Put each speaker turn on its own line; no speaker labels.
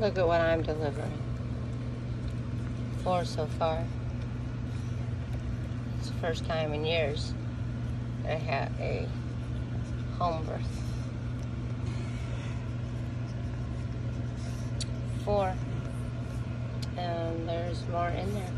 Look at what I'm delivering. Four so far. It's the first time in years I had a home birth. Four. And there's more in there.